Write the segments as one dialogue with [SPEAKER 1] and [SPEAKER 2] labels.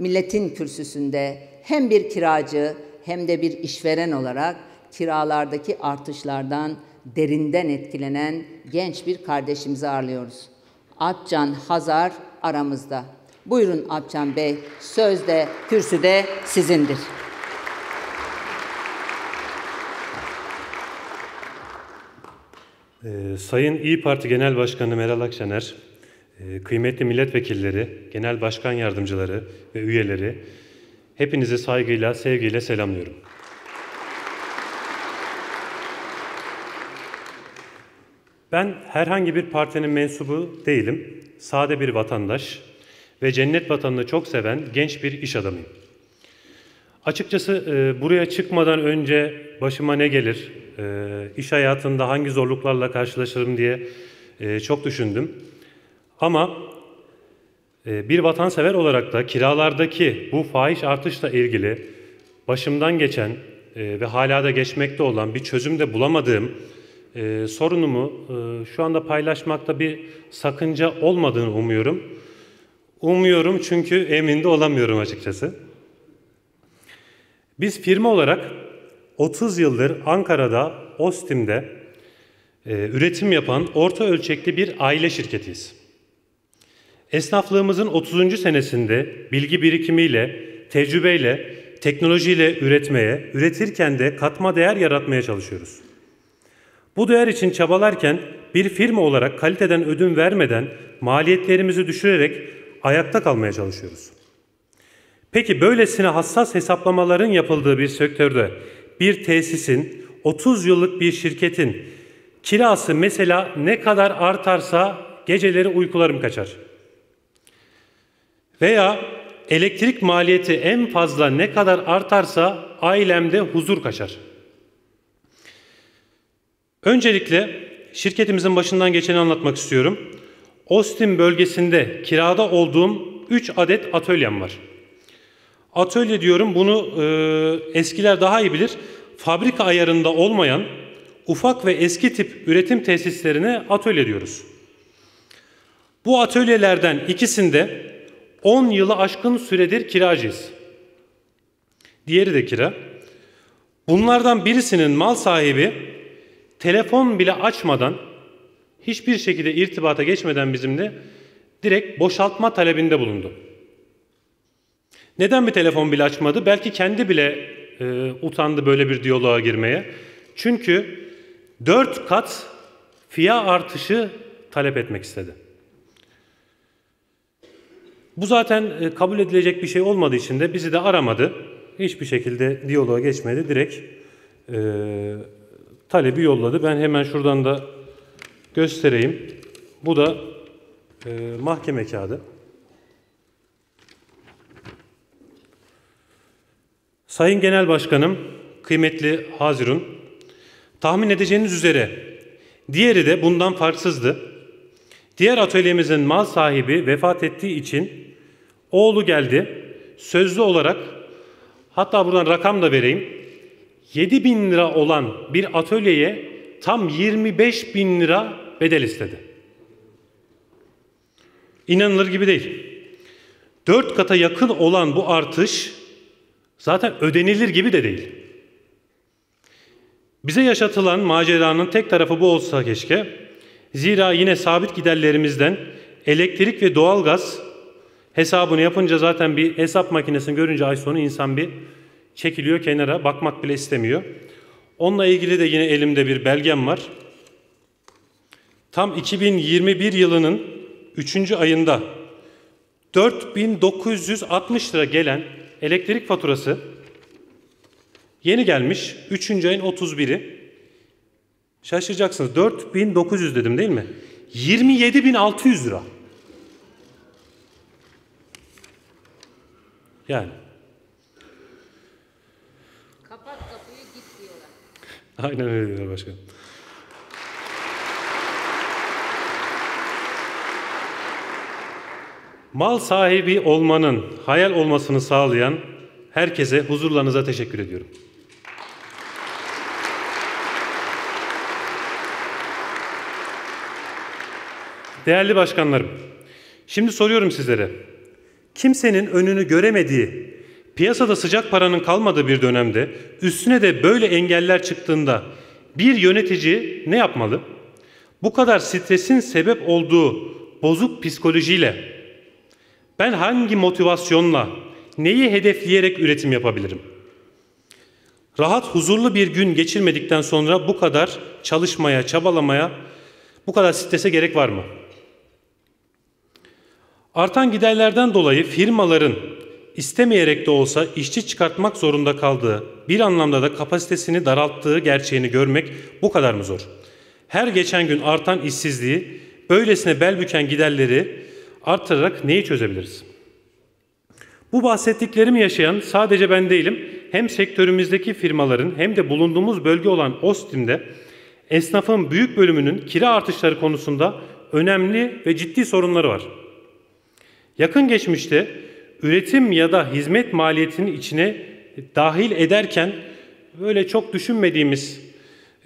[SPEAKER 1] milletin kürsüsünde hem bir kiracı hem de bir işveren olarak kiralardaki artışlardan derinden etkilenen genç bir kardeşimizi ağırlıyoruz. Apcan Hazar aramızda. Buyurun Apcan Bey, söz de kürsü de sizindir.
[SPEAKER 2] Ee, Sayın İyi Parti Genel Başkanı Meral Akşener, kıymetli milletvekilleri, genel başkan yardımcıları ve üyeleri, hepinizi saygıyla, sevgiyle selamlıyorum. Ben herhangi bir partinin mensubu değilim. Sade bir vatandaş ve cennet vatanını çok seven genç bir iş adamıyım. Açıkçası e, buraya çıkmadan önce başıma ne gelir, e, iş hayatında hangi zorluklarla karşılaşırım diye e, çok düşündüm. Ama e, bir vatansever olarak da kiralardaki bu fahiş artışla ilgili başımdan geçen e, ve hala da geçmekte olan bir çözüm de bulamadığım e, sorunumu şu anda paylaşmakta bir sakınca olmadığını umuyorum. Umuyorum çünkü emin de olamıyorum açıkçası. Biz firma olarak 30 yıldır Ankara'da, Ostim'de e, üretim yapan orta ölçekli bir aile şirketiyiz. Esnaflığımızın 30. senesinde bilgi birikimiyle, tecrübeyle, teknolojiyle üretmeye, üretirken de katma değer yaratmaya çalışıyoruz. Bu değer için çabalarken bir firma olarak kaliteden ödün vermeden maliyetlerimizi düşürerek ayakta kalmaya çalışıyoruz. Peki böylesine hassas hesaplamaların yapıldığı bir sektörde bir tesisin, 30 yıllık bir şirketin kirası mesela ne kadar artarsa geceleri uykularım kaçar. Veya elektrik maliyeti en fazla ne kadar artarsa ailemde huzur kaçar. Öncelikle şirketimizin başından geçeni anlatmak istiyorum. Austin bölgesinde kirada olduğum 3 adet atölyem var. Atölye diyorum bunu e, eskiler daha iyi bilir. Fabrika ayarında olmayan ufak ve eski tip üretim tesislerine atölye diyoruz. Bu atölyelerden ikisinde 10 yılı aşkın süredir kiracıyız. Diğeri de kira. Bunlardan birisinin mal sahibi telefon bile açmadan hiçbir şekilde irtibata geçmeden bizimle direkt boşaltma talebinde bulundu. Neden bir telefon bile açmadı? Belki kendi bile e, utandı böyle bir diyaloğa girmeye. Çünkü dört kat fiyat artışı talep etmek istedi. Bu zaten e, kabul edilecek bir şey olmadığı için de bizi de aramadı. Hiçbir şekilde diyaloğa geçmedi. Direkt e, talebi yolladı. Ben hemen şuradan da göstereyim. Bu da e, mahkeme kağıdı. Sayın Genel Başkanım, kıymetli Hazirun, tahmin edeceğiniz üzere diğeri de bundan farksızdı. Diğer atölyemizin mal sahibi vefat ettiği için oğlu geldi. Sözlü olarak hatta buradan rakam da vereyim. 7 bin lira olan bir atölyeye tam 25 bin lira bedel istedi. İnanılır gibi değil. Dört kata yakın olan bu artış zaten ödenilir gibi de değil. Bize yaşatılan maceranın tek tarafı bu olsa keşke. Zira yine sabit giderlerimizden elektrik ve doğalgaz hesabını yapınca zaten bir hesap makinesini görünce ay sonu insan bir çekiliyor kenara, bakmak bile istemiyor. Onunla ilgili de yine elimde bir belgem var. Tam 2021 yılının 3. ayında 4960 lira gelen elektrik faturası yeni gelmiş 3. ayın 31'i. Şaşıracaksınız 4900 dedim değil mi? 27600 lira. Yani.
[SPEAKER 1] Kapat kapıyı git diyorlar.
[SPEAKER 2] Aynen öyle diyorlar başkanım. Mal sahibi olmanın hayal olmasını sağlayan herkese huzurlarınıza teşekkür ediyorum. Değerli başkanlarım, şimdi soruyorum sizlere. kimsenin önünü göremediği, piyasada sıcak paranın kalmadığı bir dönemde üstüne de böyle engeller çıktığında bir yönetici ne yapmalı? Bu kadar stresin sebep olduğu bozuk psikolojiyle ben hangi motivasyonla, neyi hedefleyerek üretim yapabilirim? Rahat, huzurlu bir gün geçirmedikten sonra bu kadar çalışmaya, çabalamaya, bu kadar strese gerek var mı? Artan giderlerden dolayı firmaların istemeyerek de olsa işçi çıkartmak zorunda kaldığı, bir anlamda da kapasitesini daralttığı gerçeğini görmek bu kadar mı zor? Her geçen gün artan işsizliği, böylesine bel büken giderleri artırarak neyi çözebiliriz? Bu bahsettiklerimi yaşayan sadece ben değilim, hem sektörümüzdeki firmaların hem de bulunduğumuz bölge olan Ostim'de esnafın büyük bölümünün kira artışları konusunda önemli ve ciddi sorunları var. Yakın geçmişte üretim ya da hizmet maliyetinin içine dahil ederken böyle çok düşünmediğimiz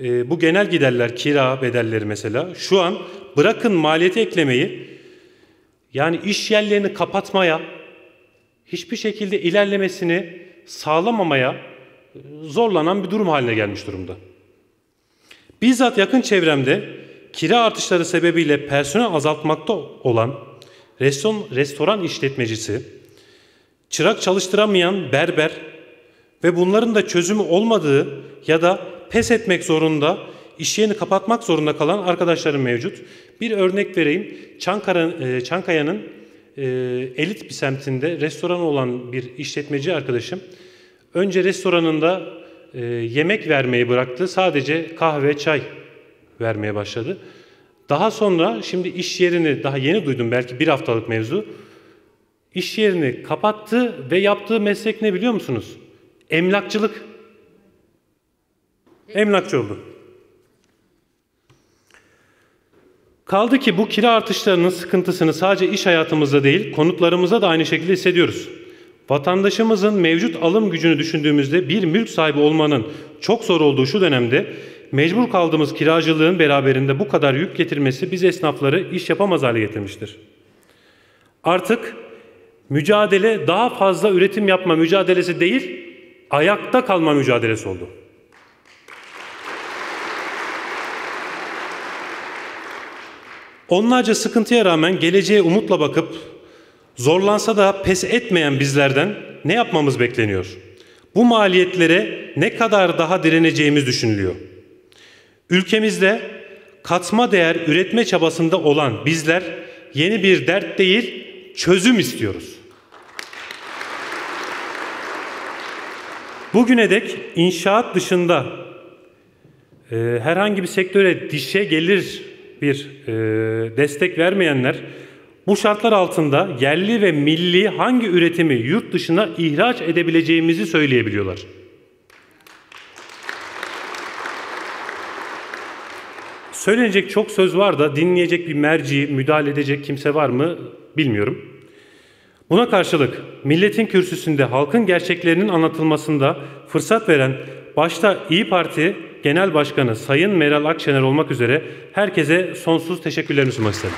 [SPEAKER 2] e, bu genel giderler, kira bedelleri mesela şu an bırakın maliyeti eklemeyi yani iş yerlerini kapatmaya, hiçbir şekilde ilerlemesini sağlamamaya e, zorlanan bir durum haline gelmiş durumda. Bizzat yakın çevremde kira artışları sebebiyle personel azaltmakta olan restoran, restoran işletmecisi, çırak çalıştıramayan berber ve bunların da çözümü olmadığı ya da pes etmek zorunda, iş yerini kapatmak zorunda kalan arkadaşlarım mevcut. Bir örnek vereyim. Çankara, e, Çankaya'nın e, elit bir semtinde restoran olan bir işletmeci arkadaşım önce restoranında e, yemek vermeyi bıraktı. Sadece kahve, çay vermeye başladı. Daha sonra şimdi iş yerini daha yeni duydum belki bir haftalık mevzu. İş yerini kapattı ve yaptığı meslek ne biliyor musunuz? Emlakçılık. Emlakçı oldu. Kaldı ki bu kira artışlarının sıkıntısını sadece iş hayatımızda değil, konutlarımızda da aynı şekilde hissediyoruz. Vatandaşımızın mevcut alım gücünü düşündüğümüzde bir mülk sahibi olmanın çok zor olduğu şu dönemde mecbur kaldığımız kiracılığın beraberinde bu kadar yük getirmesi biz esnafları iş yapamaz hale getirmiştir. Artık mücadele daha fazla üretim yapma mücadelesi değil, ayakta kalma mücadelesi oldu. Onlarca sıkıntıya rağmen geleceğe umutla bakıp zorlansa da pes etmeyen bizlerden ne yapmamız bekleniyor? Bu maliyetlere ne kadar daha direneceğimiz düşünülüyor. Ülkemizde katma değer üretme çabasında olan bizler yeni bir dert değil, çözüm istiyoruz. Bugüne dek inşaat dışında e, herhangi bir sektöre dişe gelir bir e, destek vermeyenler bu şartlar altında yerli ve milli hangi üretimi yurt dışına ihraç edebileceğimizi söyleyebiliyorlar. Söylenecek çok söz var da dinleyecek bir merci, müdahale edecek kimse var mı bilmiyorum. Buna karşılık milletin kürsüsünde halkın gerçeklerinin anlatılmasında fırsat veren başta İyi Parti Genel Başkanı Sayın Meral Akşener olmak üzere herkese sonsuz teşekkürlerimi sunmak isterim.